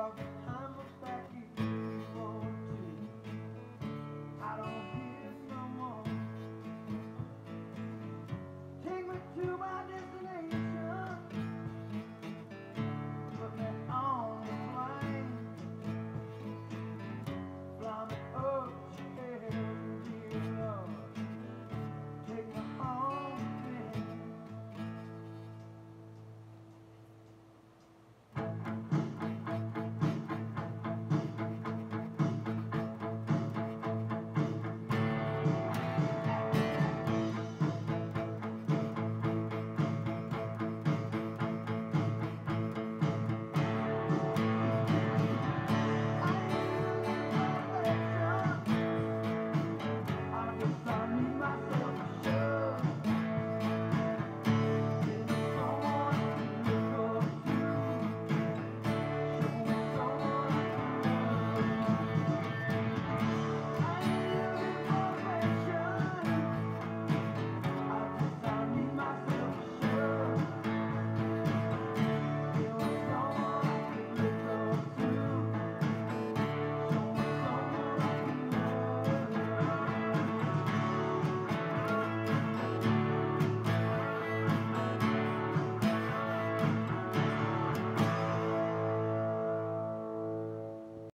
dark